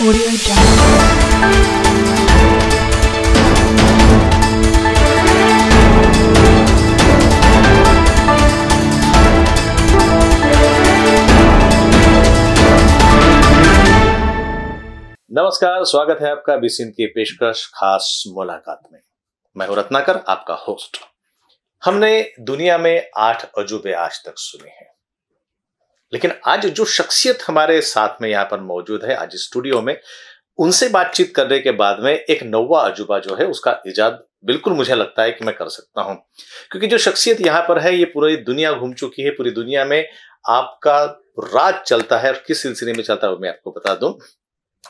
नमस्कार, स्वागत है आपका बिसिन की पेशकश खास मुलाकात में। मैं हूँ रत्नाकर, आपका होस्ट हमने दुनिया में आठ अजूबे आज तक सुने हैं। लेकिन आज जो शख्सियत हमारे साथ में यहाँ पर मौजूद है, आज स्टूडियो में, उनसे बातचीत करने के बाद में एक नौवा अजूबा जो है, उसका इजाद बिल्कुल मुझे लगता है कि मैं कर सकता हूँ। क्योंकि जो शख्सियत यहाँ पर है, ये पूरी दुनिया घूम चुकी है, पूरी दुनिया में आपका राज चलता है और किस सिलसिले में चलता है वो मैं आपको बता दूँ।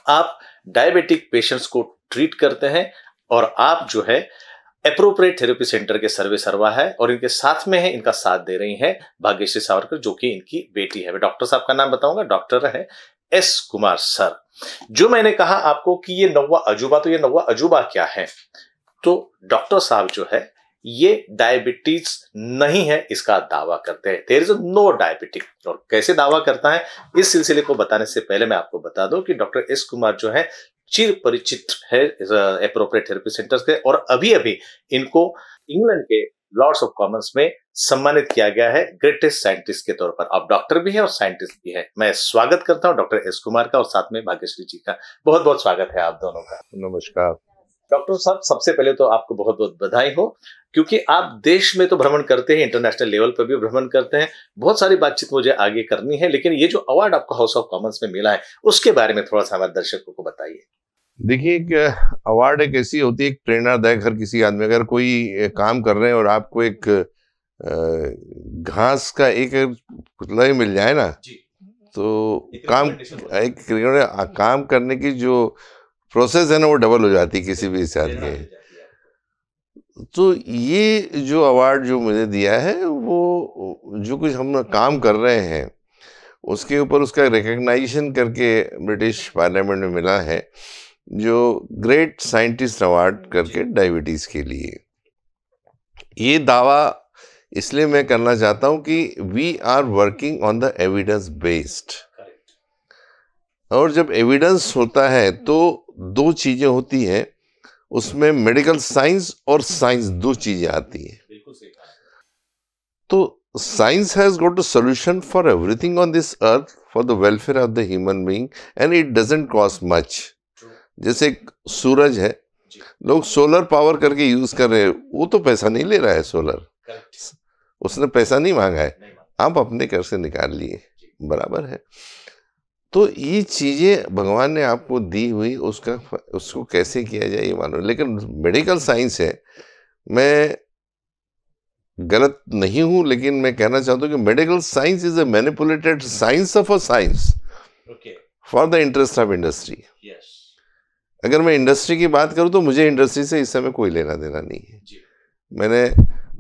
आप डायबिटिक पेशेंट्स को ट्रीट करते हैं और आप जो है अप्रोप्रिएट थेरेपी सेंटर के सर्वे सर्वा है और इनके साथ में है, इनका साथ दे रही है भाग्यश्री सावरकर, जो कि इनकी बेटी है। मैं डॉक्टर साहब का नाम बताऊँगा, डॉक्टर है एस कुमार सर। जो मैंने कहा आपको कि ये नौवा अजूबा तो ये नौवा अजूबा क्या है? तो डॉक्टर साहब जो है, ये डायबिटीज़ नहीं है, इसका दावा करते हैं। देर इज़ नो डायबिटिक और कैसे दावा करता है? इस सिलसिले को बताने से पहले मैं आपको बता दूँ कि डॉक्टर एस कुमार जो है चिर परिचित है अप्रोप्रिएट थेरेपी सेंटर्स के, और अभी अभी इनको इंग्लैंड के लॉर्ड्स ऑफ़ कॉमर्स में सम्मानित किया गया है ग्रेटेस्ट साइंटिस्ट के तौर पर। आप डॉक्टर भी हैं और साइंटिस्ट भी हैं। मैं स्वागत करता हूँ डॉक्टर एस कुमार का और साथ में भाग्यश्री जी का। बहुत बहुत स्वागत है आप दोनों का। नमस्कार। डॉक्टर साहब सबसे पहले तो आपको बहुत बहुत बधाई हो क्योंकि आप देश में तो भ्रमण करते हैं इंटरनेशनल लेवल पर भी भ्रमण करते हैं बहुत सारी बातचीत मुझे आगे करनी है लेकिन ये जो अवार्ड आपको हाउस ऑफ़ कॉमन्स में मिला है उसके बारे में थोड़ा सा हमारे दर्शकों को बताइए देखिए एक अवार्ड एक ऐसी होती है एक प्रेरणादायक हर किसी आदमी अगर कोई काम कर रहे हैं और आपको एक घास का एक पुतला ही मिल जाए ना जी। तो काम। एक काम करने की जो प्रोसेस है ना वो डबल हो जाती है किसी भी इंसान के। तो ये जो अवार्ड जो मुझे दिया है वो जो कुछ हम काम कर रहे हैं उसके ऊपर उसका रिकग्नाइजेशन करके ब्रिटिश पार्लियामेंट में मिला है जो ग्रेट साइंटिस्ट अवार्ड करके डायबिटीज़ के लिए। ये दावा इसलिए मैं करना चाहता हूँ कि we are working on the evidence based और जब एविडेंस होता है तो दो चीज़ें होती हैं। उसमें मेडिकल साइंस और साइंस दो चीज़ें आती हैं। तो science has got a solution for everything on this earth for the welfare of the human being and it doesn't cost much जैसे एक सूरज है लोग सोलर पावर करके यूज़ कर रहे हैं वो तो पैसा नहीं ले रहा है सोलर उसने पैसा नहीं मांगा है। आप अपने घर से निकाल लिए। बराबर है। तो ये चीज़ें भगवान ने आपको दी हुई उसका उसको कैसे किया जाए ये मालूम लेकिन मेडिकल साइंस है मैं गलत नहीं हूँ लेकिन मैं कहना चाहता हूँ कि medical science is a manipulated science of a science. For the interest of industry अगर मैं इंडस्ट्री की बात करूँ तो मुझे इंडस्ट्री से इस समय कोई लेना देना नहीं है। जी। मैंने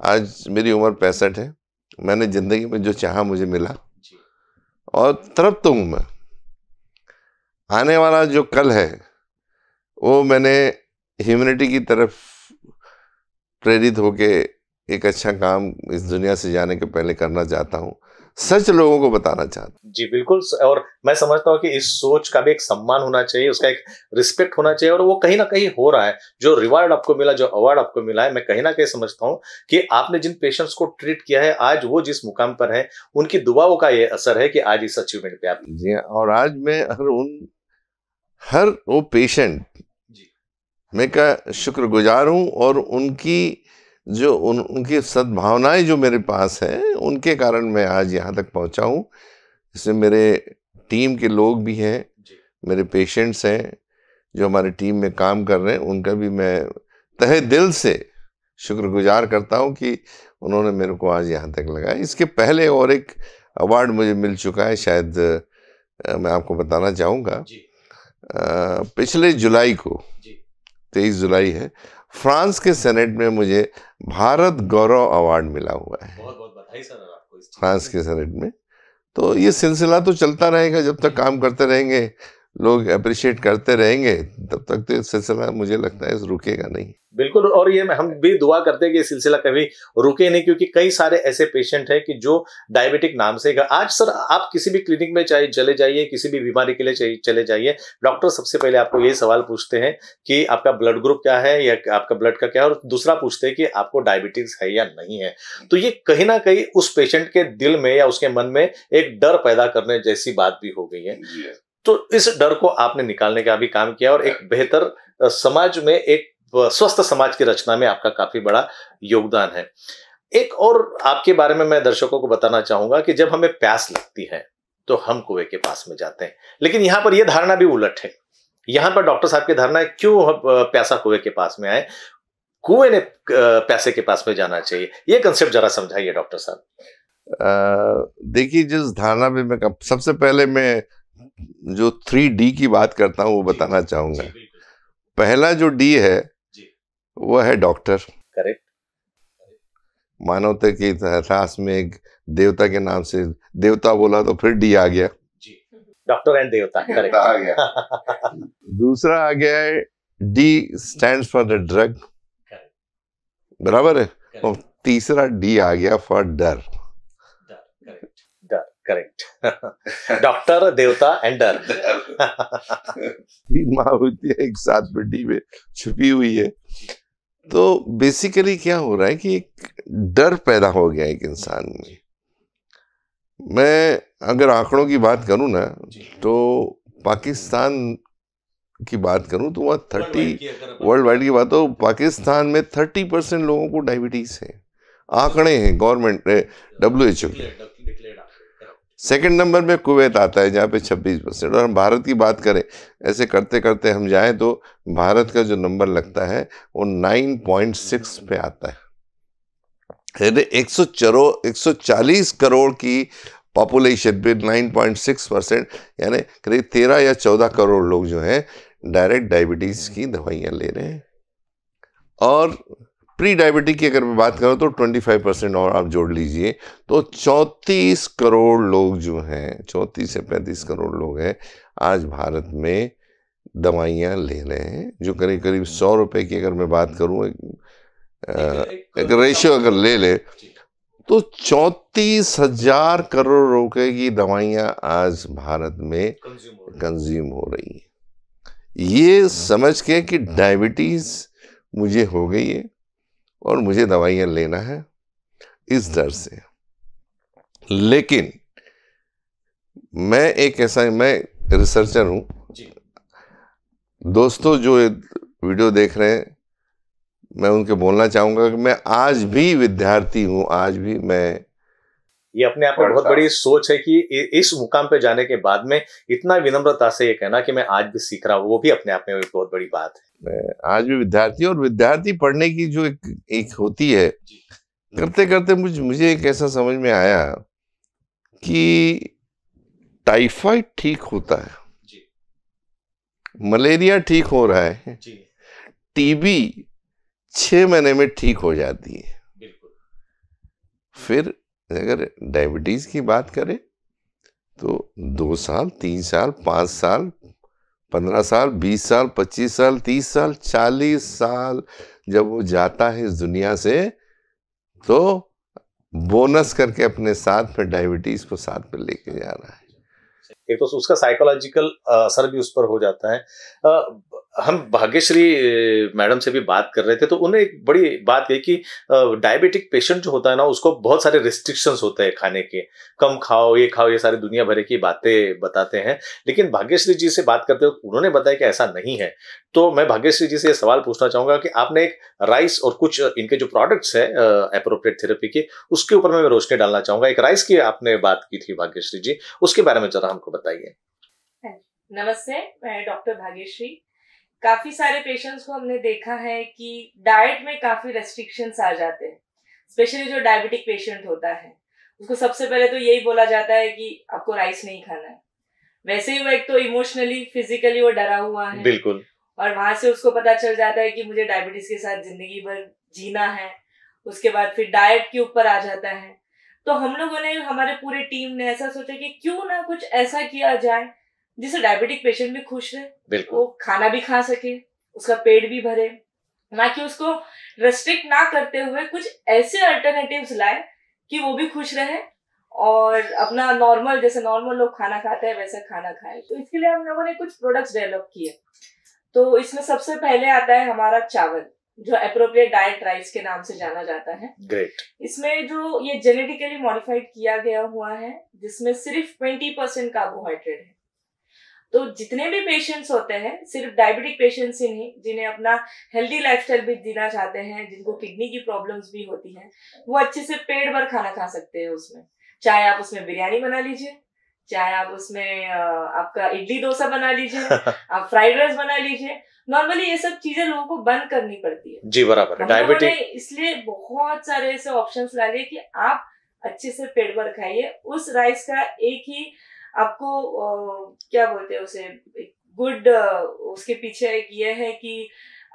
आज मेरी उम्र पैंसठ है मैंने ज़िंदगी में जो चाहा मुझे मिला। जी। और तो हूँ मैं। आने वाला जो कल है वो मैंने ह्यूमनिटी की तरफ़ प्रेरित होके एक अच्छा काम इस दुनिया से जाने के पहले करना चाहता हूँ। सच लोगों को बताना चाहता हूँ। जी बिल्कुल और मैं समझता हूँ कि इस सोच का भी एक सम्मान होना चाहिए उसका एक रिस्पेक्ट होना चाहिए और वो कहीं ना कहीं हो रहा है। जो रिवार्ड आपको मिला जो अवार्ड आपको मिला है मैं कहीं ना कहीं समझता हूँ कि आपने जिन पेशेंट्स को ट्रीट किया है आज वो जिस मुकाम पर है उनकी दुआओं का ये असर है कि आज इस अचीवमेंट पे आप जी हाँ, और आज मैं हर उन हर वो पेशेंट मैं का शुक्रगुजार हूँ और उनकी जो उन उनकी सद्भावनाएँ जो मेरे पास हैं उनके कारण मैं आज यहाँ तक पहुँचा हूँ। इसमें मेरे टीम के लोग भी हैं मेरे पेशेंट्स हैं जो हमारे टीम में काम कर रहे हैं उनका भी मैं तहे दिल से शुक्रगुजार करता हूँ कि उन्होंने मेरे को आज यहाँ तक लगाया। इसके पहले और एक अवार्ड मुझे मिल चुका है शायद मैं आपको बताना चाहूँगा। जी। पिछले जुलाई को तेईस जुलाई है फ्रांस के सेनेट में मुझे भारत गौरव अवार्ड मिला हुआ है। बहुत बहुत बधाई सर आपको फ्रांस के के सेनेट में। तो ये सिलसिला तो चलता रहेगा जब तक काम करते रहेंगे लोग अप्रिशिएट करते रहेंगे तब तक तो सिलसिला मुझे लगता है रुकेगा नहीं। बिल्कुल और ये हम भी दुआ करते हैं कि ये सिलसिला कभी रुके नहीं क्योंकि कई सारे ऐसे पेशेंट हैं कि जो डायबिटिक नाम से आज सर आप किसी भी क्लिनिक में चाहे चले जाइए किसी भी बीमारी के लिए चले जाइए डॉक्टर सबसे पहले आपको ये सवाल पूछते हैं कि आपका ब्लड ग्रुप क्या है या आपका ब्लड का क्या है? और दूसरा पूछते हैं कि आपको डायबिटीज़ है या नहीं है? तो ये कहीं ना कहीं उस पेशेंट के दिल में या उसके मन में एक डर पैदा करने जैसी बात भी हो गई है। तो इस डर को आपने निकालने का भी काम किया और एक बेहतर समाज में एक स्वस्थ समाज की रचना में आपका काफ़ी बड़ा योगदान है। एक और आपके बारे में मैं दर्शकों को बताना चाहूँगा कि जब हमें प्यास लगती है तो हम कुएँ के पास में जाते हैं। लेकिन यहाँ पर यह धारणा भी उलट है। यहाँ पर डॉक्टर साहब की धारणा है, क्यों प्यासा कुएँ के पास में आए? कुएँ ने पैसे के पास में जाना चाहिए। ये कंसेप्ट जरा समझाइए डॉक्टर साहब। देखिए, जिस धारणा में मैं सबसे पहले मैं जो थ्री डी की बात करता हूँ वो बताना चाहूँगा। पहला जो डी है जी। वो है डॉक्टर। करेक्ट। मानवता के इतिहास में एक देवता के नाम से देवता बोला तो फिर डी आ गया। डॉक्टर एंड देवता करेक्ट। आ गया। दूसरा आ गया है D stand for the drug बराबर है? और तीसरा डी आ गया फॉर डर। करेक्ट डॉक्टर देवता एंड डर तीन एक साथ में में छुपी हुई है। तो बेसिकली क्या हो रहा है कि एक डर पैदा हो गया एक इंसान में। मैं अगर आंकड़ों की बात करूँ ना तो पाकिस्तान की बात करूँ तो वहाँ थर्टी वर्ल्ड वाइड की बात हो पाकिस्तान में थर्टी परसेंट लोगों को डायबिटीज़ है। आंकड़े हैं गवर्नमेंट डब्ल्यू एच ओ के। सेकंड नंबर में कुवैत आता है, जहाँ पे 26 परसेंट। और हम भारत की बात करें, ऐसे करते करते हम जाएँ तो भारत का जो नंबर लगता है, वो 9.6 पे आता है। यानी एक सौ करोड़ की पॉपुलेशन पे 9.6 परसेंट, यानी करीब तेरह या चौदह करोड़ लोग जो हैं डायरेक्ट डायबिटीज़ की दवाइयाँ ले रहे हैं। और प्री डायबिटिक की अगर मैं बात करूँ तो 25 परसेंट और आप जोड़ लीजिए तो 34 करोड़ लोग जो हैं चौंतीस से 35 करोड़ लोग हैं आज भारत में दवाइयाँ ले रहे हैं जो करीब करीब सौ रुपए की अगर मैं बात करूँ एक एक रेशियो अगर ले ले तो चौंतीस हज़ार करोड़ रुपए की दवाइयाँ आज भारत में कंज्यूम हो रही है। ये समझ के कि डायबिटीज़ मुझे हो गई है। और मुझे दवाइयाँ लेना है इस डर से लेकिन मैं एक ऐसा मैं रिसर्चर हूँ जी। दोस्तों जो ये वीडियो देख रहे हैं मैं उनके बोलना चाहूँगा कि मैं आज भी विद्यार्थी हूँ आज भी मैं ये अपने आप में बहुत बड़ी सोच है कि इस मुकाम पे जाने के बाद में इतना विनम्रता से ये कहना कि मैं आज भी सीख रहा हूँ वो भी अपने आप में एक बहुत बड़ी बात है। मैं आज भी विद्यार्थी और विद्यार्थी पढ़ने की जो एक, एक होती है करते करते मुझे मुझे एक ऐसा समझ में आया कि टाइफाइड ठीक होता है। मलेरिया ठीक हो रहा है टीबी छह महीने में ठीक हो जाती है। बिल्कुल। फिर अगर डायबिटीज़ की बात करें तो दो साल, तीन साल, पाँच साल, पंद्रह साल, बीस साल, पच्चीस साल, तीस साल, चालीस साल जब वो जाता है इस दुनिया से तो बोनस करके अपने साथ में डायबिटीज़ को साथ में लेके जा रहा है। एक तो उसका साइकोलॉजिकल असर भी उस पर हो जाता है। हम भाग्यश्री मैडम से भी बात कर रहे थे तो उन्हें एक बड़ी बात कही कि डायबिटिक पेशेंट जो होता है ना, उसको बहुत सारे रिस्ट्रिक्शंस होते हैं खाने के। कम खाओ, ये खाओ, ये सारी दुनिया भर की बातें बताते हैं। लेकिन भाग्यश्री जी से बात करते हुए उन्होंने बताया कि ऐसा नहीं है। तो मैं भाग्यश्री जी से ये सवाल पूछना चाहूँगा कि आपने एक राइस और कुछ इनके जो प्रोडक्ट्स है अप्रोप्रिएट थेरेपी के, उसके ऊपर मैं रोशनी डालना चाहूँगा। एक राइस की आपने बात की थी भाग्यश्री जी, उसके बारे में जरा हमको बताइए। नमस्ते, मैं डॉक्टर भाग्यश्री काफ़ी सारे पेशेंट्स को हमने देखा है कि डाइट में काफ़ी रेस्ट्रिक्शंस आ जाते हैं स्पेशली जो डायबिटिक पेशेंट होता है। उसको सबसे पहले तो यही बोला जाता है कि आपको राइस नहीं खाना है। वैसे ही वो एक तो इमोशनली फिजिकली वो डरा हुआ है। बिल्कुल। और वहाँ से उसको पता चल जाता है कि मुझे डायबिटीज़ के साथ ज़िंदगी भर जीना है। उसके बाद फिर डाइट के ऊपर आ जाता है। तो हम लोगों ने हमारे पूरे टीम ने ऐसा सोचा कि क्यों ना कुछ ऐसा किया जाए जिससे डायबिटिक पेशेंट भी खुश रहे बिल्कुल। वो खाना भी खा सके उसका पेट भी भरे। ना कि उसको रेस्ट्रिक्ट ना करते हुए कुछ ऐसे अल्टरनेटिव्स लाए कि वो भी खुश रहे और अपना नॉर्मल जैसे नॉर्मल लोग खाना खाते हैं वैसे खाना खाए। तो इसके लिए हम लोगों ने कुछ प्रोडक्ट्स डेवलप किए। तो इसमें सबसे पहले आता है हमारा चावल जो अप्रोप्रिएट डाइट राइस के नाम से जाना जाता है। ग्रेट इसमें जो ये जेनेटिकली मॉडिफाइड किया गया हुआ है जिसमें सिर्फ़ ट्वेंटी परसेंट कार्बोहाइड्रेट है। तो जितने भी पेशेंट्स होते हैं सिर्फ़ डायबिटिक पेशेंट्स ही नहीं जिन्हें अपना हेल्दी लाइफस्टाइल भी जीना चाहते हैं जिनको किडनी की प्रॉब्लम्स भी होती हैं वो अच्छे से पेट भर खाना खा सकते हैं उसमें। चाहे आप उसमें बिरयानी बना लीजिए चाहे आप उसमें आपका इडली डोसा बना लीजिए आप फ्राइड राइस बना लीजिए। नॉर्मली ये सब चीज़ें लोगों को बंद करनी पड़ती है। जी बराबर। डायबिटिक इसलिए बहुत सारे ऐसे ऑप्शंस ला लिए कि आप अच्छे से पेट भर खाइए। उस राइस का एक ही आपको क्या बोलते हैं उसे गुड उसके पीछे एक ये है कि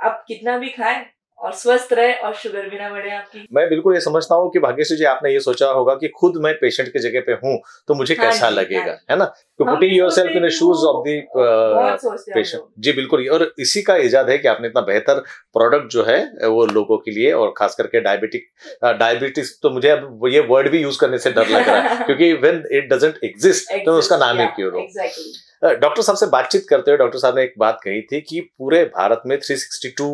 आप कितना भी खाएँ और स्वस्थ रहे और शुगर भी ना बढ़े आपकी। मैं बिल्कुल ये समझता हूँ कि भाग्यश्री जी आपने ये सोचा होगा कि खुद मैं पेशेंट की जगह पे हूँ तो मुझे हाँ कैसा लगेगा हाँ है ना? तो putting yourself in shoes of the patient जी बिल्कुल और इसी का इजाद है कि आपने इतना बेहतर प्रोडक्ट जो है वो लोगों के लिए और खास करके डायबिटिक डायबिटीज़ तो मुझे अब ये वर्ड भी यूज़ करने से डर लग रहा है क्योंकि वेन इट डजेंट एग्जिस्ट तो उसका नाम ही क्यों डॉक्टर साहब से बातचीत करते हुए डॉक्टर साहब ने एक बात कही थी कि पूरे भारत में 362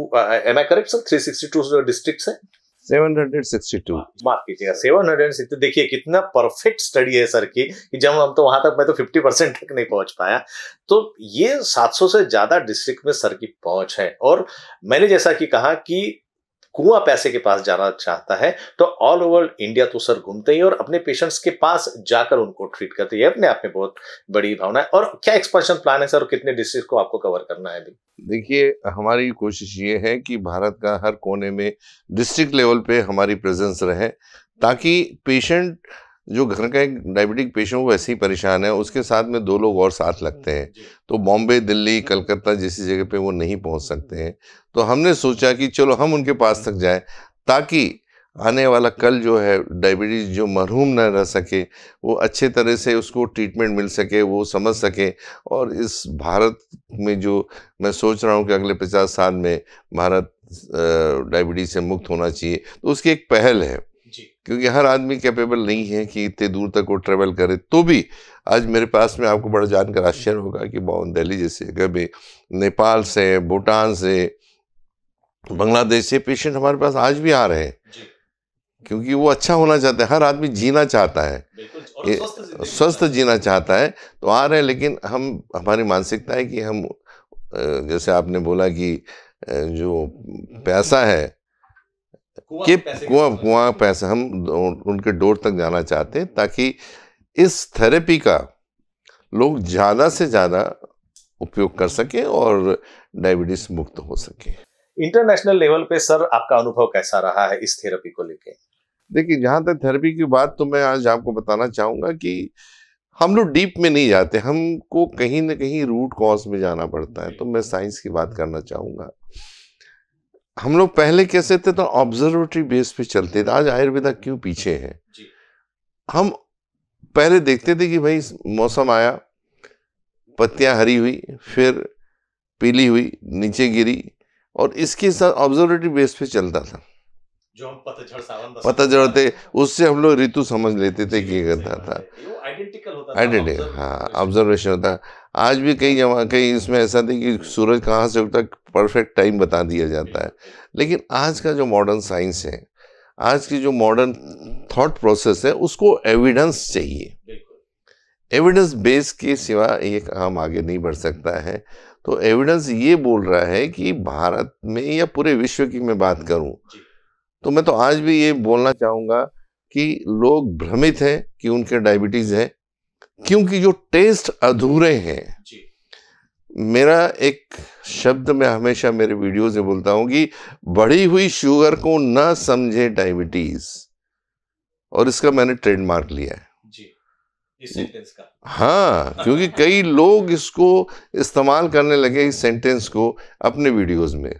am I correct sir 362 district है? 762 माफ़ कीजिएगा 762 देखिए कितना परफेक्ट स्टडी है सर की कि जब हम तो वहाँ तक मैं तो 50 परसेंट तक नहीं पहुँच पाया। तो ये 700 से ज़्यादा डिस्ट्रिक्ट में सर की पहुँच है। और मैंने जैसा कि कहा कि कुआँ पैसे के पास जाना चाहता है तो ऑल ओवर इंडिया तो सर घूमते ही और अपने पेशेंट्स के पास जाकर उनको ट्रीट करते हैं। अपने आप में बहुत बड़ी भावना है। और क्या एक्सपर्शन प्लान है सर? और कितने डिस्ट्रिक्ट को आपको कवर करना है अभी? देखिए, हमारी कोशिश ये है कि भारत का हर कोने में डिस्ट्रिक्ट लेवल पे हमारी प्रेजेंस रहे, ताकि पेशेंट जो घर का एक डायबिटिक पेशेंट वो वैसे ही परेशान है उसके साथ में दो लोग और साथ लगते हैं। तो बॉम्बे दिल्ली कलकत्ता जैसी जगह पे वो नहीं पहुँच सकते हैं। तो हमने सोचा कि चलो हम उनके पास तक जाएँ ताकि आने वाला कल जो है डायबिटीज़ जो मरहूम न रह सके वो अच्छे तरह से उसको ट्रीटमेंट मिल सके वो समझ सके। और इस भारत में जो मैं सोच रहा हूँ कि अगले पचास साल में भारत डायबिटीज़ से मुक्त होना चाहिए तो उसकी एक पहल है। क्योंकि हर आदमी कैपेबल नहीं है कि इतने दूर तक वो ट्रेवल करे तो भी आज मेरे पास में आपको बड़ा जानकर आश्चर्य होगा कि बाउन दिल्ली जैसे जगह में नेपाल से भूटान से बांग्लादेश से पेशेंट हमारे पास आज भी आ रहे हैं। क्योंकि वो अच्छा होना चाहते हैं हर आदमी जीना चाहता है। स्वस्थ जीना चाहता है। तो आ रहे हैं लेकिन हम हमारी मानसिकता है कि हम जैसे आपने बोला कि जो पैसा है कि कुआँ कुआँ पैसा हम उनके डोर तक जाना चाहते हैं ताकि इस थेरेपी का लोग ज़्यादा से ज़्यादा उपयोग कर सकें और डायबिटीज़ मुक्त हो सके। इंटरनेशनल लेवल पे सर आपका अनुभव कैसा रहा है इस थेरेपी को लेके? देखिए जहाँ तक थेरेपी की बात तो मैं आज आपको बताना चाहूँगा कि हम लोग डीप में नहीं जाते हमको कहीं ना कहीं रूट कॉज में जाना पड़ता है। तो मैं साइंस की बात करना चाहूँगा। हम लोग पहले कैसे थे तो ऑब्जर्वेटरी बेस पे चलते थे। आज आयुर्वेदा क्यों पीछे है? हम पहले देखते थे कि भाई मौसम आया पत्तियाँ हरी हुई फिर पीली हुई नीचे गिरी और इसके साथ ऑब्जर्वेटरी बेस पे चलता था। जो हम पतझड़ सावन पतझड़ थे। उससे हम लोग ऋतु समझ लेते थे कि करता था। आइडेंटिकल हाँ ऑब्जर्वेशन होता। आज भी कई जमा कई इसमें ऐसा था कि सूरज कहाँ से उगता परफेक्ट टाइम बता दिया जाता है। लेकिन आज का जो मॉडर्न साइंस है आज की जो मॉडर्न थॉट प्रोसेस है उसको एविडेंस चाहिए। एविडेंस बेस के सिवा ये काम आगे नहीं बढ़ सकता है। तो एविडेंस ये बोल रहा है कि भारत में या पूरे विश्व की मैं बात करूँ तो मैं तो आज भी ये बोलना चाहूँगा कि लोग भ्रमित हैं कि उनके डायबिटीज़ है क्योंकि जो टेस्ट अधूरे हैं। मेरा एक शब्द मैं हमेशा मेरे वीडियो से बोलता हूँ कि बढ़ी हुई शुगर को ना समझे डायबिटीज़ और इसका मैंने ट्रेडमार्क लिया है। का। हाँ क्योंकि कई लोग इसको इस्तेमाल करने लगे इस सेंटेंस को अपने वीडियोस में।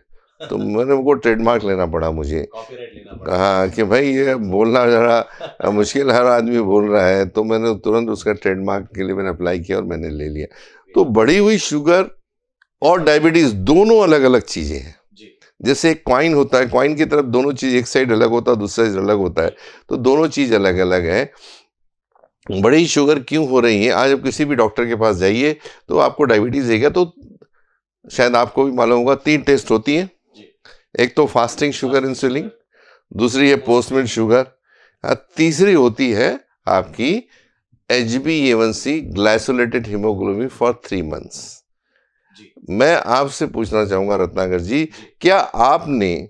तो मैंने उनको ट्रेडमार्क लेना पड़ा मुझे। हाँ कि भाई ये बोलना ज़रा मुश्किल हर आदमी बोल रहा है तो मैंने तुरंत उसका ट्रेडमार्क के लिए मैंने अप्लाई किया और मैंने ले लिया। तो बढ़ी हुई शुगर और डायबिटीज़ दोनों अलग अलग चीज़ें हैं। जैसे एक क्वाइन होता है क्वाइन की तरफ़ दोनों चीज़ एक साइड अलग होता है दूसरा साइड अलग होता है तो दोनों चीज़ अलग अलग है। बड़ी शुगर क्यों हो रही है? आज आप किसी भी डॉक्टर के पास जाइए तो आपको डायबिटीज़ देगा तो शायद आपको भी मालूम होगा तीन टेस्ट होती है। एक तो फास्टिंग शुगर इंसुलिन दूसरी है पोस्टमेंट शुगर। तीसरी होती है आपकी H B A one C glycosylated haemoglobin for three months मैं आपसे पूछना चाहूँगा रत्नाकर जी क्या आपने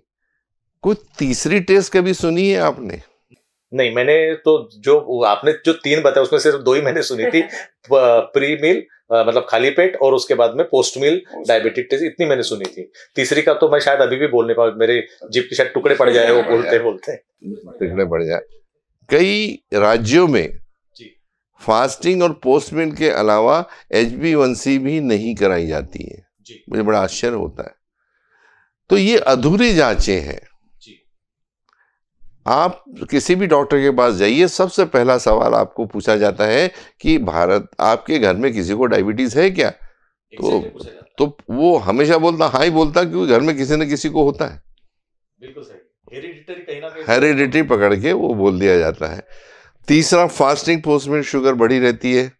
कोई तीसरी टेस्ट कभी सुनी है आपने? नहीं मैंने तो जो आपने जो तीन बताया उसमें सिर्फ़ दो ही मैंने सुनी थी प्री मील मतलब खाली पेट और उसके बाद में पोस्ट मील डायबिटिक टेस्ट इतनी मैंने सुनी थी। तीसरी का तो मैं शायद अभी भी बोलने पाऊँ मेरे जीप के शायद टुकड़े पड़ जाए वो बोलते बोलते। टुकड़े पड़ जाए। कई राज्यों में फास्टिंग और पोस्ट मील के अलावा एच बी वन सी भी नहीं कराई जाती है। मुझे बड़ा आश्चर्य होता है। तो ये अधूरी जांचें हैं। आप किसी भी डॉक्टर के पास जाइए सबसे पहला सवाल आपको पूछा जाता है कि भारत आपके घर में किसी को डायबिटीज़ है क्या? तो तो वो हमेशा बोलता हाँ ही बोलता क्योंकि घर में किसी न किसी को होता है। हेरिडिटरी पकड़ के वो बोल दिया जाता है। तीसरा फास्टिंग पोस्ट में शुगर बढ़ी रहती है।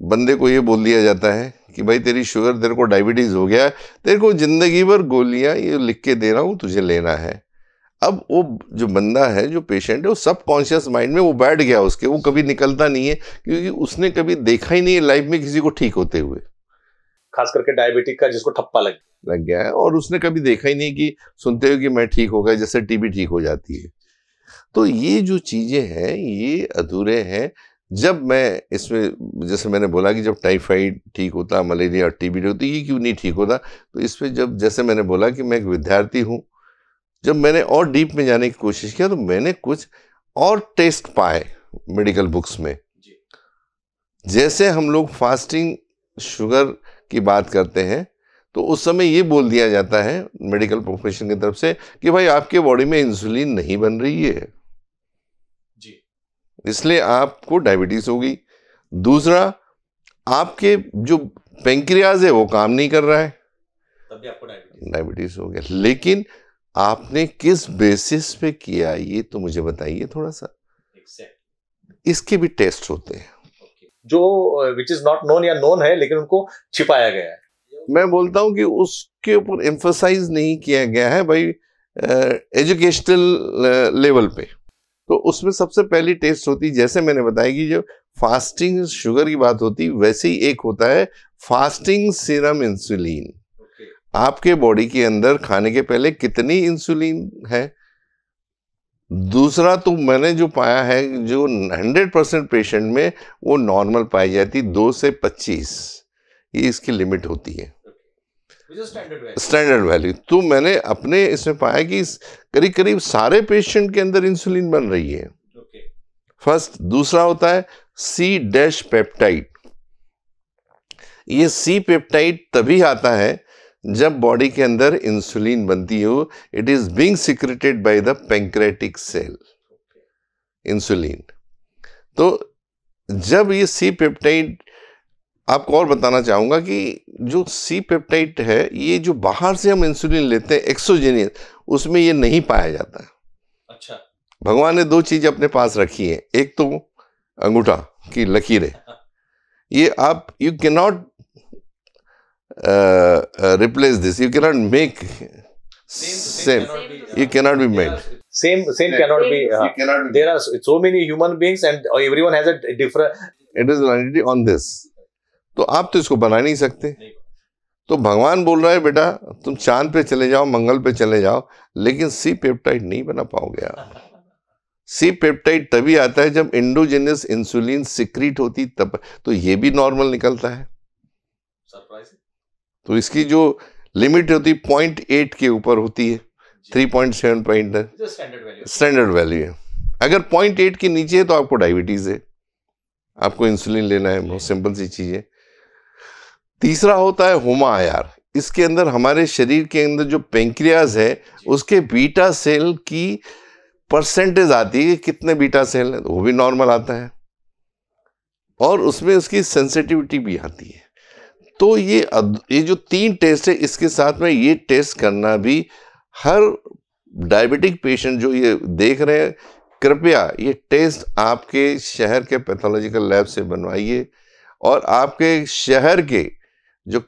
बंदे को ये बोल दिया जाता है कि भाई तेरी शुगर तेरे को डायबिटीज़ हो गया तेरे को ज़िंदगी भर गोलियाँ ये लिख के दे रहा हूँ तुझे लेना है। अब वो जो बंदा है जो पेशेंट है वो सब कॉन्शियस माइंड में वो बैठ गया उसके वो कभी निकलता नहीं है क्योंकि उसने कभी देखा ही नहीं है लाइफ में किसी को ठीक होते हुए। खास करके डायबिटिक का जिसको ठप्पा लग लग गया है और उसने कभी देखा ही नहीं कि सुनते हो कि मैं ठीक हो गया जैसे टीबी ठीक हो जाती है। तो ये जो चीज़ें हैं ये अधूरे हैं। जब मैं इसमें जैसे मैंने बोला कि जब टाइफाइड ठीक होता मलेरिया और टीबी होती ये क्यों नहीं ठीक होता? तो इसमें जब जैसे मैंने बोला कि मैं एक विद्यार्थी हूँ जब मैंने और डीप में जाने की कोशिश किया तो मैंने कुछ और टेस्ट पाए मेडिकल बुक्स में। जैसे हम लोग फास्टिंग शुगर की बात करते हैं तो उस समय ये बोल दिया जाता है मेडिकल प्रोफेशन की तरफ़ से कि भाई आपके बॉडी में इंसुलिन नहीं बन रही है। जी। इसलिए आपको डायबिटीज़ होगी। दूसरा आपके जो पेंक्रियाज है वो काम नहीं कर रहा है। डायबिटीज़ हो गया। लेकिन आपने किस बेसिस पे किया ये तो मुझे बताइए थोड़ा सा इसके भी टेस्ट होते हैं। जो विच इज़ नॉट नोन या नोन है लेकिन उनको छिपाया गया है। मैं बोलता हूँ कि उसके ऊपर एम्फोसाइज नहीं किया गया है भाई एजुकेशनल लेवल पे। तो उसमें सबसे पहली टेस्ट होती जैसे मैंने बताया कि जो फास्टिंग शुगर की बात होती वैसे ही एक होता है फास्टिंग सीरम इंसुलिन आपके बॉडी के अंदर खाने के पहले कितनी इंसुलिन है? दूसरा तो मैंने जो पाया है जो 100 परसेंट पेशेंट में वो नॉर्मल पाई जाती दो से 25 ये इसकी लिमिट होती है। स्टैंडर्ड वैल्यू तो मैंने अपने इसमें पाया कि करीब करीब सारे पेशेंट के अंदर इंसुलिन बन रही है। फ़र्स्ट दूसरा होता है सी डैश पेप्टाइड ये सी पेप्टाइड तभी आता है जब बॉडी के अंदर इंसुलिन बनती हो it is being secreted by the pancreatic cell insulin तो जब ये सी पेप्टाइड आपको और बताना चाहूँगा कि जो सी पेप्टाइड है ये जो बाहर से हम इंसुलिन लेते हैं एक्सोजेनियस उसमें ये नहीं पाया जाता। अच्छा। भगवान ने दो चीज़ अपने पास रखी है। एक तो अंगूठा की लकीरें। ये आप you can not uh, uh, replace this. You cannot make same. same. You cannot be made. Same, same cannot be. Uh, cannot be. There are so many human beings, and everyone has a different. It is an identity on this. तो आप तो इसको बना नहीं सकते तो भगवान बोल रहा है बेटा तुम चाँद पे चले जाओ मंगल पे चले जाओ लेकिन सी पेप्टाइड नहीं बना पाओगे आप सी पेप्टाइड तभी आता है जब इंडोजेनियस इंसुलिन सिक्रीट होती तब तो ये भी नॉर्मल निकलता है तो इसकी जो लिमिट होती है पॉइंट एट के ऊपर होती है three point seven point standard value है। अगर पॉइंट एट के नीचे है तो आपको डायबिटीज़ है आपको इंसुलिन लेना है बहुत सिंपल सी चीज़ है। तीसरा होता है होमा आयार इसके अंदर हमारे शरीर के अंदर जो पेंक्रियाज है उसके बीटा सेल की परसेंटेज आती है कितने बीटा सेल है वो भी नॉर्मल आता है। और उसमें उसकी सेंसिटिविटी भी आती है। तो ये ये जो तीन टेस्ट है इसके साथ में ये टेस्ट करना भी हर डायबिटिक पेशेंट जो ये देख रहे हैं कृपया ये टेस्ट आपके शहर के पैथोलॉजिकल लैब से बनवाइए और आपके शहर के जो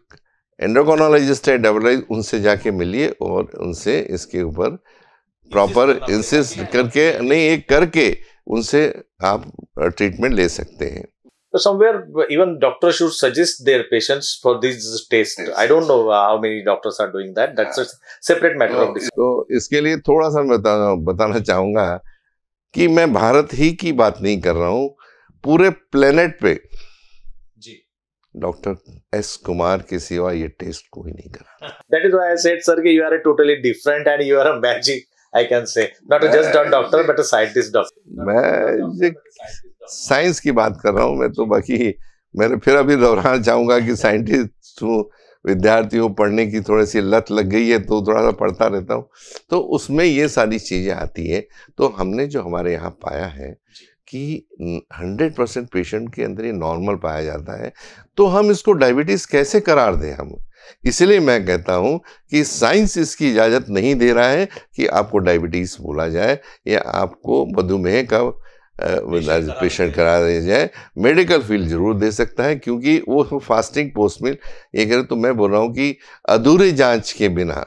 एंड्रोकोनोलॉजिस्ट है डेवलप उनसे जाके मिलिए और उनसे इसके ऊपर प्रॉपर इंसिस्ट करके नहीं ये करके उनसे आप ट्रीटमेंट ले सकते हैं। So somewhere even doctors should suggest their patients for these tests. I don't know how many doctors are doing that. That's a separate matter of discussion. तो इसके लिए थोड़ा सा मैं बता, बताना चाहूँगा कि मैं भारत ही की बात नहीं कर रहा हूँ पूरे प्लेनेट पे डॉक्टर एस कुमार के सिवा ये टेस्ट कोई नहीं करा That is why I said, sir, कि are a totally different and you are a magic. I can say not a just a doctor but a scientist doctor. मैं science की बात कर रहा हूँ मैं तो बाकी मैंने फिर अभी दोहराना चाहूँगा कि साइंटिस्ट हूँ विद्यार्थियों पढ़ने की थोड़ी सी लत लग गई है तो थोड़ा सा पढ़ता रहता हूँ। तो उसमें ये सारी चीज़ें आती है। तो हमने जो हमारे यहाँ पाया है कि हंड्रेड परसेंट पेशेंट के अंदर ये नॉर्मल पाया जाता है। तो हम इसको डायबिटीज़ कैसे करार दें हम? इसलिए मैं कहता हूँ कि साइंस इसकी इजाज़त नहीं दे रहा है कि आपको डायबिटीज़ बोला जाए या आपको मधुमेह का पेशेंट करा दिया जाए मेडिकल फ़ील्ड ज़रूर दे सकता है क्योंकि वो फास्टिंग पोस्ट मिल ये कह रहे तो मैं बोल रहा हूँ कि अधूरे जाँच के बिना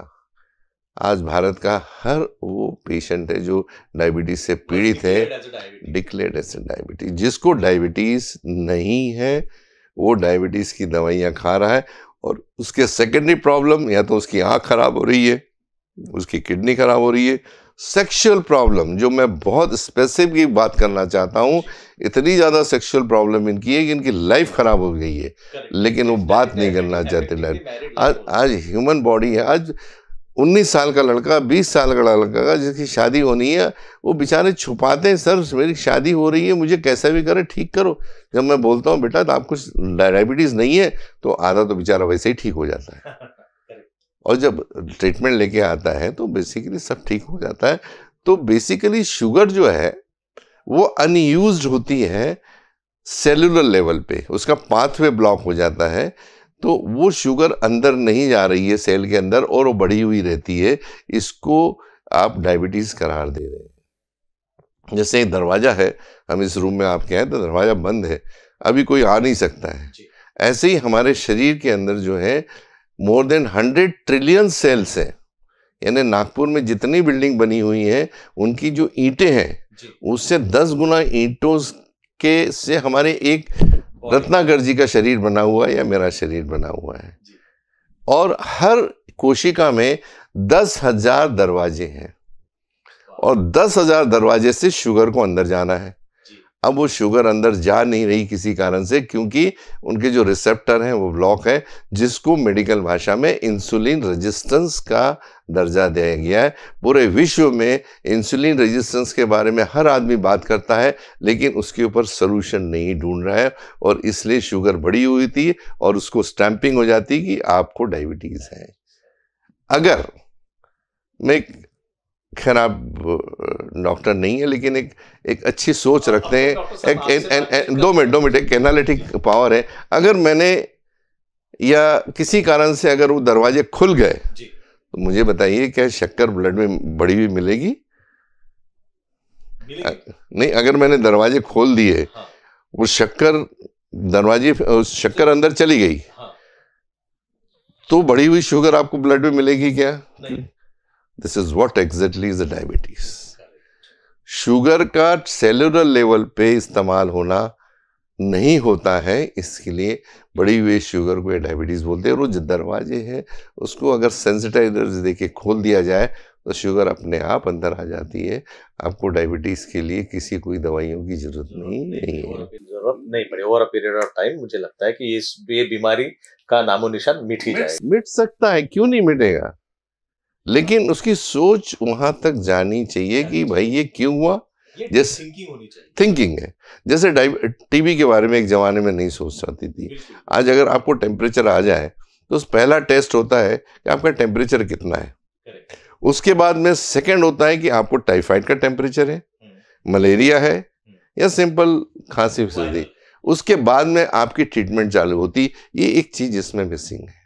आज भारत का हर वो पेशेंट है जो डायबिटीज़ से पीड़ित है डिक्लेयर्ड एज डायबिटीज़ जिसको डायबिटीज़ नहीं है वो डायबिटीज़ की दवाइयाँ खा रहा है और उसके सेकेंडरी प्रॉब्लम या तो उसकी आँख खराब हो रही है उसकी किडनी खराब हो रही है सेक्सुअल प्रॉब्लम जो मैं बहुत स्पेसिफिक बात करना चाहता हूँ इतनी ज़्यादा सेक्सुअल प्रॉब्लम इनकी है कि इनकी लाइफ खराब हो गई है। लेकिन वो बात नहीं करना चाहते लाइफ आज आज ह्यूमन बॉडी है। आज 19 साल का लड़का 20 साल का लड़का जिसकी शादी होनी है वो बेचारे छुपाते हैं सर मेरी शादी हो रही है मुझे कैसा भी करे ठीक करो। जब मैं बोलता हूँ बेटा तो आपको डायबिटीज़ नहीं है तो आधा तो बेचारा वैसे ही ठीक हो जाता है। और जब ट्रीटमेंट लेके आता है तो बेसिकली सब ठीक हो जाता है। तो बेसिकली शुगर जो है वो अनयूज होती है सेलुलर लेवल पे। उसका पाथवे ब्लॉक हो जाता है। तो वो शुगर अंदर नहीं जा रही है सेल के अंदर और वो बढ़ी हुई रहती है। इसको आप डायबिटीज़ करार दे रहे हैं। जैसे एक दरवाज़ा है हम इस रूम में आप हैं तो दरवाज़ा बंद है। अभी कोई आ नहीं सकता है। ऐसे ही हमारे शरीर के अंदर जो है more than hundred trillion cells हैं। यानी नागपुर में जितनी बिल्डिंग बनी हुई है उनकी जो ईंटें हैं उससे दस गुना ईंटों के से हमारे एक रत्नागर जी का शरीर बना हुआ है या मेरा शरीर बना हुआ है। और हर कोशिका में दस हज़ार दरवाजे हैं। और दस हज़ार दरवाजे से शुगर को अंदर जाना है। अब वो शुगर अंदर जा नहीं रही किसी कारण से, क्योंकि उनके जो रिसेप्टर हैं, वो ब्लॉक है, जिसको मेडिकल भाषा में इंसुलिन रेजिस्टेंस का दर्जा दिया गया है। पूरे विश्व में इंसुलिन रेजिस्टेंस के बारे में हर आदमी बात करता है, लेकिन उसके ऊपर सोल्यूशन नहीं ढूंढ रहा है, और इसलिए शुगर बढ़ी हुई थी, और उसको स्टैंपिंग हो जाती कि आपको डायबिटीज़ है। अगर मैं खैर आप डॉक्टर नहीं है लेकिन एक एक अच्छी सोच रखते हैं। एक एन, एन, एन, दो मिनट दो मिनट एक एनालिटिक पावर है। अगर मैंने या किसी कारण से अगर वो दरवाजे खुल गए तो मुझे बताइए क्या शक्कर ब्लड में बढ़ी हुई मिलेगी? नहीं अगर मैंने दरवाजे खोल दिए हाँ। वो शक्कर दरवाजे शक्कर अंदर चली गई हाँ। तो बढ़ी हुई शुगर आपको ब्लड में मिलेगी क्या? This is what exactly is diabetes sugar का सेलुलर लेवल पे इस्तेमाल होना नहीं होता है इसके लिए बड़ी हुई शुगर को डायबिटीज़ बोलते हैं। और जो दरवाजे हैं उसको अगर सेंसिटाइजर देके खोल दिया जाए तो शुगर अपने आप अंदर आ जाती है। आपको डायबिटीज़ के लिए किसी कोई दवाइयों की ज़रूरत नहीं नहीं है ज़रूरत नहीं पड़े over a period of time मुझे लगता है कि ये बीमारी का नामो निशान मिट ही जाए मिट सकता है क्यों नहीं मिटेगा? लेकिन उसकी सोच वहाँ तक जानी चाहिए कि भाई ये क्यों हुआ? जैसे थिंकिंग है। जैसे टीबी के बारे में एक जमाने में नहीं सोच सकती थी। आज अगर आपको टेम्परेचर आ जाए तो उस पहला टेस्ट होता है कि आपका टेम्परेचर कितना है। उसके बाद में सेकंड होता है कि आपको टाइफाइड का टेम्परेचर है मलेरिया हम्म। है हम्म। या सिंपल खांसी सर्दी उसके बाद में आपकी ट्रीटमेंट चालू होती। ये एक चीज़ इसमें मिसिंग है।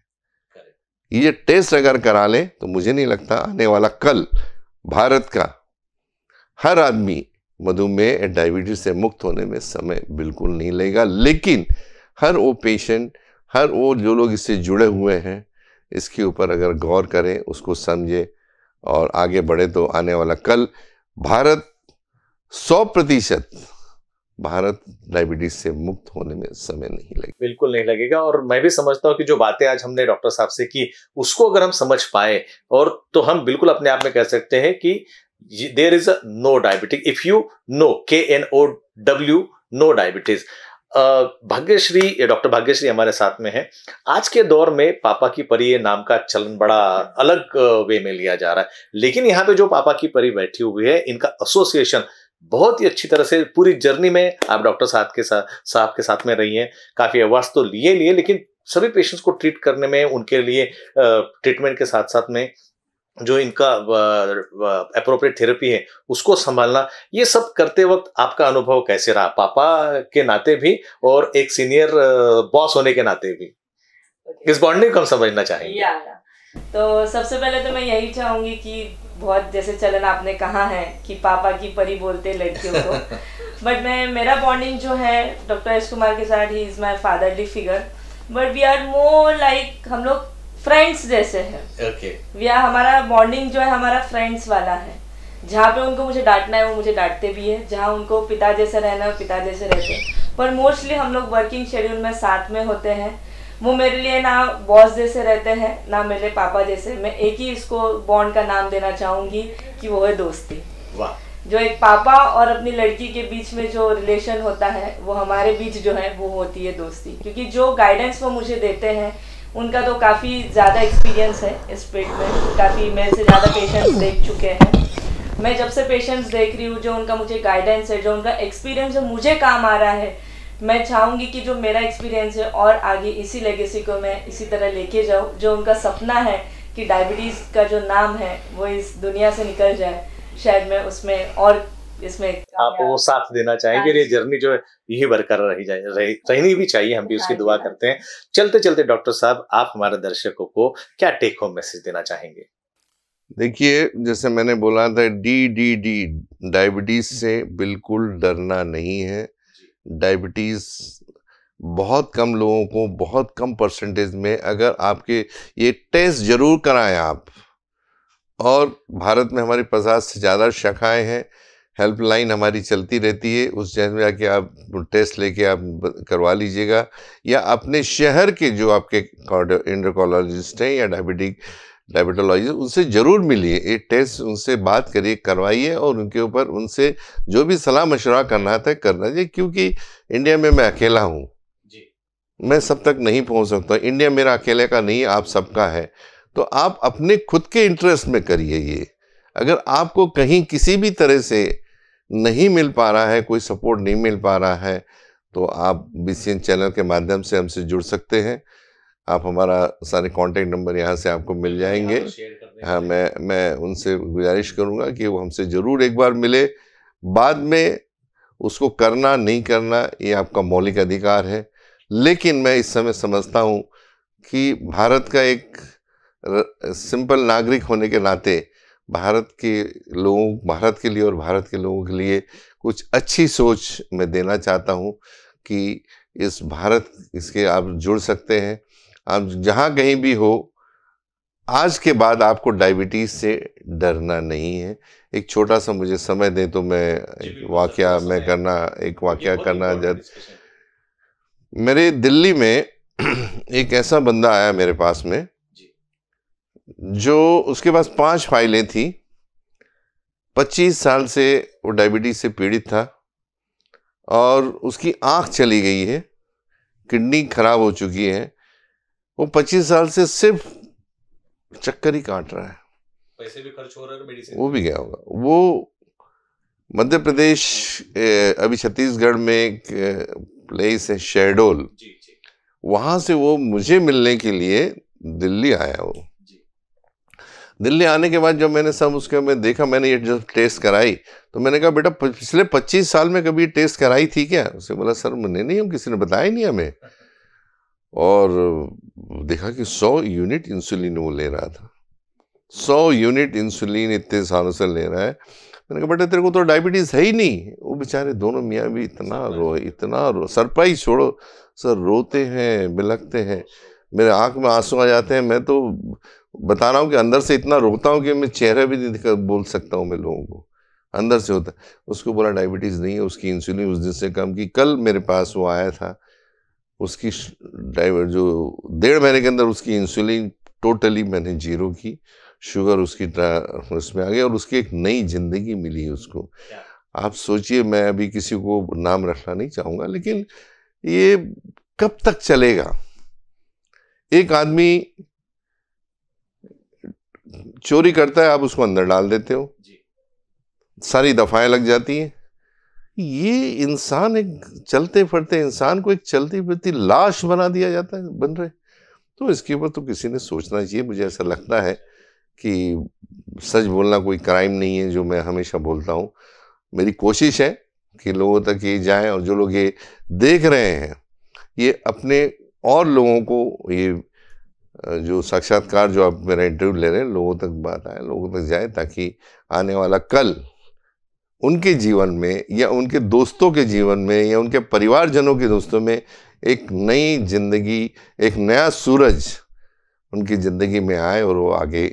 ये टेस्ट अगर करा लें तो मुझे नहीं लगता आने वाला कल भारत का हर आदमी मधुमेह डायबिटीज़ से मुक्त होने में समय बिल्कुल नहीं लेगा। लेकिन हर वो पेशेंट हर वो जो लोग इससे जुड़े हुए हैं, इसके ऊपर अगर गौर करें, उसको समझे और आगे बढ़े तो आने वाला कल भारत सौ प्रतिशत भारत डायबिटीज़ से मुक्त होने में समय नहीं लगेगा। बिल्कुल नहीं लगेगा और मैं भी समझता हूँ कि जो बातें आज हमने डॉक्टर साहब से की, उसको अगर हम समझ पाए और तो हम बिल्कुल अपने आप में कह सकते हैं कि there is a no diabetic if you know K N O W no diabetes Bhagyashree, doctor Bhagyashree हमारे साथ में है। आज के दौर में पापा की परी नाम का चलन बड़ा अलग वे में लिया जा रहा है। लेकिन यहाँ पे जो पापा की परी बैठी हुई है, इनका एसोसिएशन बहुत ही अच्छी तरह से पूरी जर्नी में आप डॉक्टर साहब के साथ साहब के साथ में रही हैं। काफ़ी अवार्ड तो लिए लिए लेकिन सभी पेशेंट्स को ट्रीट करने में उनके लिए ट्रीटमेंट के साथ साथ में जो इनका अप्रोप्रिएट थेरेपी है उसको संभालना ये सब करते वक्त आपका अनुभव कैसे रहा? पापा के नाते भी और एक सीनियर बॉस होने के नाते भी। इस बॉन्डिंग को हम समझना चाहेंगे। या, या। तो सबसे पहले तो मैं यही चाहूँगी कि बहुत जैसे चलन आपने कहा है कि पापा की परी बोलते लड़कियों को। बट मैं मेरा बॉन्डिंग जो है डॉक्टर एस कुमार के साथ ही is my fatherly figure but we are more like हम लोग फ्रेंड्स जैसे हैं। Okay okay. हमारा बॉन्डिंग जो है हमारा फ्रेंड्स वाला है। जहाँ पे उनको मुझे डांटना है वो मुझे डांटते भी है। जहाँ उनको पिता जैसे रहना है पिता जैसे रहते हैं। पर मोस्टली हम लोग वर्किंग शेड्यूल में साथ में होते हैं। वो मेरे लिए ना बॉस जैसे रहते हैं ना मेरे पापा जैसे। मैं एक ही इसको बॉन्ड का नाम देना चाहूँगी कि वो है दोस्ती। वाह। जो एक पापा और अपनी लड़की के बीच में जो रिलेशन होता है वो हमारे बीच जो है वो होती है दोस्ती। क्योंकि जो गाइडेंस वो मुझे देते हैं उनका तो काफ़ी ज़्यादा एक्सपीरियंस है इस फ़ील्ड में। काफ़ी मेरे से ज़्यादा पेशेंट्स देख चुके हैं। मैं जब से पेशेंट्स देख रही हूँ जो उनका मुझे गाइडेंस है जो उनका एक्सपीरियंस है मुझे काम आ रहा है मैं चाहूँगी कि जो मेरा एक्सपीरियंस है और आगे इसी लेगेसी को मैं इसी तरह लेके जाऊँ जो उनका सपना है कि डायबिटीज़ का जो नाम है वो इस दुनिया से निकल जाए। शायद मैं उसमें और इसमें आप वो साथ देना चाहेंगे ये जर्नी जो है यही बरकरार रही जाए रही, रहनी भी चाहिए हम भी उसकी हाँ दुआ हाँ। करते हैं। चलते चलते डॉक्टर साहब आप हमारे दर्शकों को क्या टेक होम मैसेज देना चाहेंगे? देखिए जैसे मैंने बोला था डी डी डी डायबिटीज़ से बिल्कुल डरना नहीं है। डायबिटीज़ बहुत कम लोगों को, बहुत कम परसेंटेज में अगर आपके ये टेस्ट ज़रूर कराएँ आप। और भारत में हमारी पचास से ज़्यादा शाखाएँ हैं, हेल्पलाइन हमारी चलती रहती है, उस जगह में आके आप टेस्ट लेके आप करवा लीजिएगा, या अपने शहर के जो आपके इंड्रोकोलॉजिस्ट हैं या डायबिटिक डायबिटोलॉजिस्ट उनसे ज़रूर मिलिए ये टेस्ट उनसे बात करिए करवाइए और उनके ऊपर उनसे जो भी सलाह मशवरा करना था करना चाहिए क्योंकि इंडिया में मैं अकेला हूँ। मैं सब तक नहीं पहुँच सकता इंडिया मेरा अकेले का नहीं आप सबका है। तो आप अपने खुद के इंटरेस्ट में करिए ये। अगर आपको कहीं किसी भी तरह से नहीं मिल पा रहा है कोई सपोर्ट नहीं मिल पा रहा है तो आप बी चैनल के माध्यम से हमसे जुड़ सकते हैं। आप हमारा सारे कांटेक्ट नंबर यहाँ से आपको मिल जाएँगे। हाँ मैं मैं उनसे गुजारिश करूँगा कि वो हमसे ज़रूर एक बार मिले। बाद में उसको करना नहीं करना ये आपका मौलिक अधिकार है। लेकिन मैं इस समय समझता हूँ कि भारत का एक सिंपल नागरिक होने के नाते भारत के लोगों भारत के लिए और भारत के लोगों के लिए कुछ अच्छी सोच मैं देना चाहता हूँ कि इस भारत इसके आप जुड़ सकते हैं। आप जहाँ कहीं भी हो आज के बाद आपको डायबिटीज़ से डरना नहीं है। एक छोटा सा मुझे समय दें तो मैं वाक्य मैं करना एक वाक्य करना जब मेरे दिल्ली में एक ऐसा बंदा आया मेरे पास में जो। उसके पास पाँच फाइलें थी। पच्चीस साल से वो डायबिटीज़ से पीड़ित था और उसकी आँख चली गई है किडनी खराब हो चुकी है। वो पच्चीस साल से सिर्फ़ चक्कर ही काट रहा है। पैसे भी खर्च हो रहे हैं वो भी गया होगा? वो मध्य प्रदेश अभी छत्तीसगढ़ में एक प्लेस है शेडोल वहाँ से वो मुझे मिलने के लिए दिल्ली आया वो। दिल्ली आने के बाद जब मैंने सब उसके में देखा मैंने ये जब टेस्ट कराई तो मैंने कहा बेटा पिछले 25 साल में कभी टेस्ट कराई थी क्या? उसे बोला सर मैंने नहीं हम किसी ने बताया नहीं हमें। और देखा कि 100 यूनिट इंसुलिन वो ले रहा था। 100 यूनिट इंसुलिन इतने सालों से ले रहा है। मैंने कहा बेटा तेरे को तो डायबिटीज़ है ही नहीं। वो बेचारे दोनों मियाँ भी इतना रो इतना रो सरप्राइज़ छोड़ो। सर रोते हैं बिलकते हैं। मेरे आँख में आँसू आ जाते हैं। मैं तो बता रहा हूँ कि अंदर से इतना रोता हूँ कि मैं चेहरा भी नहीं दिखा बोल सकता हूँ मैं लोगों को। अंदर से होता उसको बोला डायबिटीज़ नहीं है उसकी इंसुलिन उस दिन से कम की। कल मेरे पास वो आया था उसकी डाइवर जो डेढ़ महीने के अंदर उसकी इंसुलिन टोटली मैंने ज़ीरो की शुगर उसकी उसमें आ गई और उसकी एक नई ज़िंदगी मिली उसको। आप सोचिए मैं अभी किसी को नाम रखना नहीं चाहूँगा लेकिन ये कब तक चलेगा? एक आदमी चोरी करता है आप उसको अंदर डाल देते हो। सारी दफाएँ लग जाती हैं। ये इंसान एक चलते फिरते इंसान को एक चलती फिरती लाश बना दिया जाता है, बन रहे। तो इसके ऊपर तो किसी ने सोचना चाहिए, मुझे ऐसा लगता है कि सच बोलना कोई क्राइम नहीं है, जो मैं हमेशा बोलता हूँ। मेरी कोशिश है कि लोगों तक ये जाए और जो लोग ये देख रहे हैं, ये अपने और लोगों को ये जो साक्षात्कार जो आप मेरा इंटरव्यू ले रहे हैं, लोगों तक बात आए, लोगों तक जाए, ताकि आने वाला कल उनके जीवन में या उनके दोस्तों के जीवन में या उनके परिवारजनों के दोस्तों में एक नई ज़िंदगी एक नया सूरज उनकी ज़िंदगी में आए और वो आगे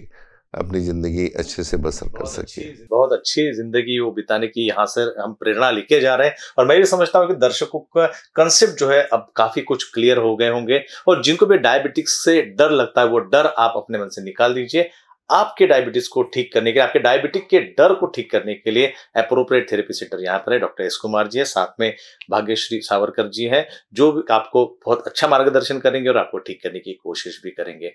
अपनी ज़िंदगी अच्छे से बसर कर सके। बहुत अच्छी ज़िंदगी वो बिताने की यहाँ से हम प्रेरणा लेके जा रहे हैं। और मैं ये समझता हूँ कि दर्शकों का कंसेप्ट जो है अब काफ़ी कुछ क्लियर हो गए होंगे और जिनको भी डायबिटिक्स से डर लगता है वो डर आप अपने मन से निकाल दीजिए। आपके डायबिटीज़ को ठीक करने के लिए, आपके डायबिटिक के डर को ठीक करने के लिए अप्रोप्रिएट थेरेपी सेंटर यहाँ पर है डॉक्टर एस कुमार जी है, साथ में भाग्यश्री सावरकर जी हैं, जो आपको बहुत अच्छा मार्गदर्शन करेंगे और आपको ठीक करने की कोशिश भी करेंगे।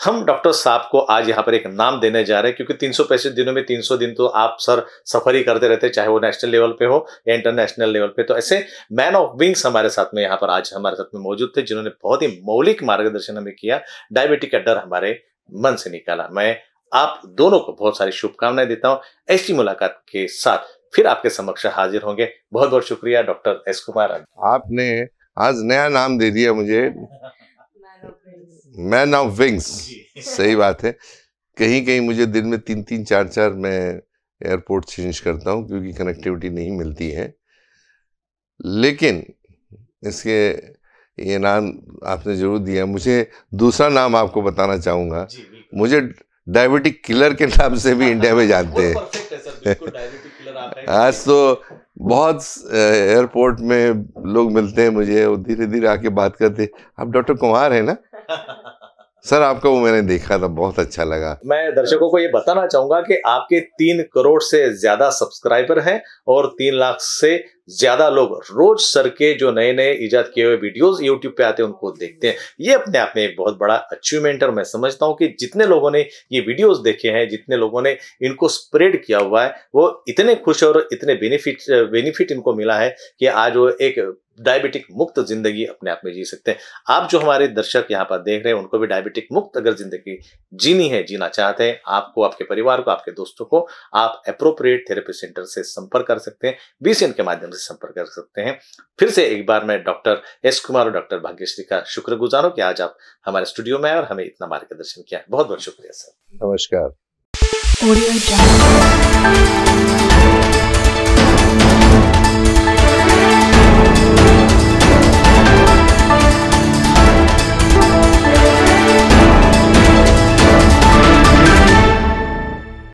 हम डॉक्टर साहब को आज यहाँ पर एक नाम देने जा रहे हैं, क्योंकि तीन सौ पैंसठ दिनों में 300 दिन तो आप सर सफ़र ही करते रहते चाहे वो नेशनल लेवल पे हो या इंटरनेशनल लेवल पे। तो ऐसे मैन ऑफ़ विंग्स हमारे साथ में यहाँ पर आज हमारे साथ में मौजूद थे, जिन्होंने बहुत ही मौलिक मार्गदर्शन हमें किया डायबिटिक का डर हमारे मन से निकाला। मैं आप दोनों को बहुत सारी शुभकामनाएँ देता हूँ। ऐसी मुलाकात के साथ फिर आपके समक्ष हाजिर होंगे। बहुत बहुत शुक्रिया, डॉक्टर एस कुमार। आपने आज नया नाम दे दिया मुझे। मैन ऑफ़ विंग्स सही बात है। कहीं कहीं मुझे दिन में तीन तीन चार चार मैं एयरपोर्ट चेंज करता हूँ क्योंकि कनेक्टिविटी नहीं मिलती है। लेकिन इसके ये नाम आपने ज़रूर दिया। मुझे दूसरा नाम आपको बताना चाहूँगा। मुझे डायबिटिक किलर के नाम से भी इंडिया में जानते हैं। आज तो बहुत एयरपोर्ट में लोग मिलते हैं मुझे और धीरे धीरे आके बात करते आप डॉक्टर कुमार हैं ना? सर, आपका वो मैंने देखा था, बहुत अच्छा लगा। मैं दर्शकों को ये बताना चाहूँगा कि आपके तीन करोड़ से ज़्यादा सब्सक्राइबर हैं और तीन लाख से ज़्यादा लोग रोज सर के जो नए नए इजाद किए हुए वीडियोस यूट्यूब पे आते हैं, उनको देखते हैं। ये अपने आप में एक बहुत बड़ा अचीवमेंट और मैं समझता हूँ कि जितने लोगों ने ये वीडियोस देखे हैं, जितने लोगों ने इनको स्प्रेड किया हुआ है, वो इतने खुश और इतने बेनिफिट बेनिफिट इनको मिला है कि आज वो एक डायबिटिक मुक्त ज़िंदगी अपने आप में जी सकते हैं। आप जो हमारे दर्शक यहाँ पर देख रहे हैं उनको भी डायबिटिक मुक्त अगर ज़िंदगी जीनी है जीना चाहते हैं आपको आपके परिवार को आपके दोस्तों को आप अप्रोप्रिएट थेरेपी सेंटर से संपर्क कर सकते हैं बीसीएन के माध्यम से संपर्क कर सकते हैं। फिर से एक बार मैं डॉक्टर एस कुमार और डॉक्टर भाग्यश्री का शुक्रगुजार हूँ कि आज आप हमारे स्टूडियो में आए और हमें इतना मार्गदर्शन किया। बहुत बहुत शुक्रिया सर। नमस्कार।